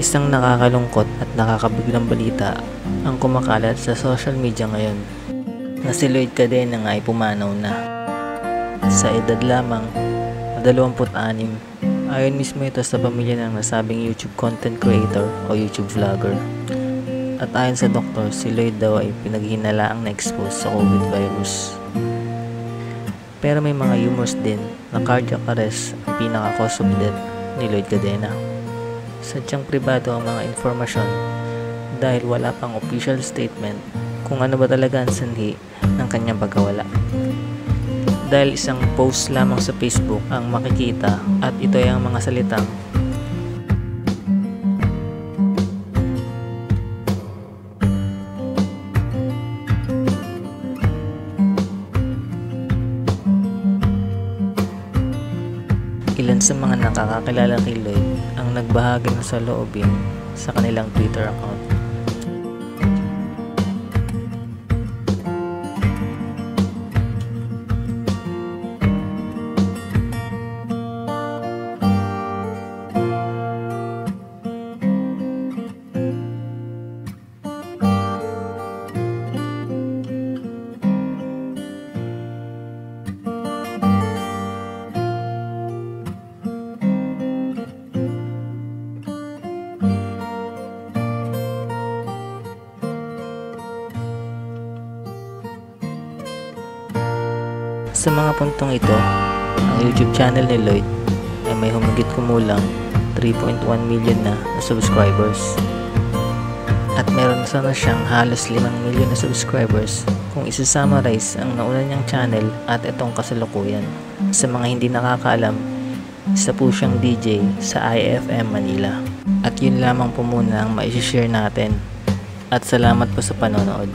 Isang nakakalungkot at nakakabiglang balita ang kumakalat sa social media ngayon na si Lloyd Cadena nga ay pumanaw na. Sa edad lamang na 26, ayon mismo ito sa pamilya ng nasabing YouTube content creator o YouTube vlogger. At ayon sa doktor, si Lloyd daw ay pinaghinalaang na-expose sa COVID virus. Pero may mga rumors din na cardiac arrest ang pinaka-cause of death ni Lloyd Cadena. Sadyang pribado ang mga informasyon dahil wala pang official statement kung ano ba talaga ang sanhi ng kanyang pagkawala. Dahil isang post lamang sa Facebook ang makikita at ito ay ang mga salitang Ilan sa mga nakakakilala kay Lloyd ang nagbahagi ng saloobin sa kanilang Twitter account. Sa mga puntong ito, ang YouTube channel ni Lloyd ay may humigit kumulang 3.1 million na, na subscribers. At meron sana siyang halos 5 million na subscribers kung isa-summarize ang nauna niyang channel at itong kasalukuyan. Sa mga hindi nakakaalam, isa po siyang DJ sa IFM Manila. At yun lamang po muna ang maisishare natin. At salamat po sa panonood.